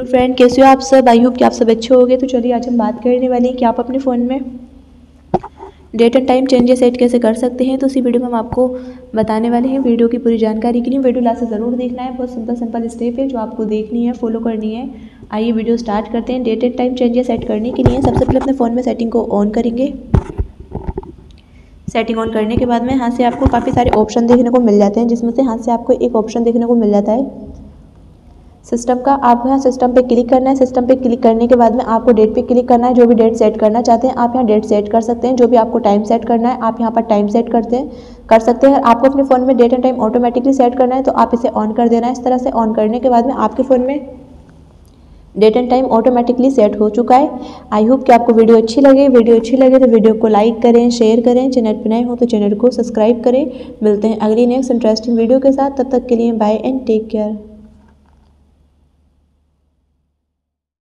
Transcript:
तो फ्रेंड कैसे हो आप सब? आई होप कि आप सब अच्छे हो तो चलिए, आज हम बात करने वाले हैं कि आप अपने फ़ोन में date and time changes set कैसे कर सकते हैं? तो इसी वीडियो में हम आपको बताने वाले हैं वीडियो की पूरी जानकारी के लिए। वीडियो लास्ट ज़रूर देखना है। बहुत सिंपल सिंपल स्टेप है जो आपको देखनी है फॉलो करनी है। आइए वीडियो स्टार्ट करते हैं। Date and time changes set करने के लिए सबसे पहले अपने फ़ोन में सेटिंग को ऑन करेंगे। सेटिंग ऑन करने के बाद में यहाँ से आपको काफ़ी सारे ऑप्शन देखने को मिल जाते हैं, जिसमें से यहाँ से आपको एक ऑप्शन देखने को मिल जाता है। सिस्टम का आपको यहाँ सिस्टम पे क्लिक करना है। सिस्टम पे क्लिक करने के बाद में आपको डेट पे क्लिक करना है। जो भी डेट सेट करना चाहते हैं, आप यहाँ डेट सेट कर सकते हैं। जो भी आपको टाइम सेट करना है, आप यहाँ पर टाइम सेट करते हैं, कर सकते हैं। आपको अपने फ़ोन में date and time automatically set करना है तो आप इसे ऑन कर देना है। इस तरह से ऑन करने के बाद में आपके फ़ोन में date and time automatically set हो चुका है। आई होप कि आपको वीडियो अच्छी लगे। वीडियो अच्छी लगे तो वीडियो को लाइक करें शेयर करें। चैनल पर नए हो तो चैनल को सब्सक्राइब करें। मिलते हैं अगली नेक्स्ट इंटरेस्टिंग वीडियो के साथ। तब तक के लिए बाय एंड टेक केयर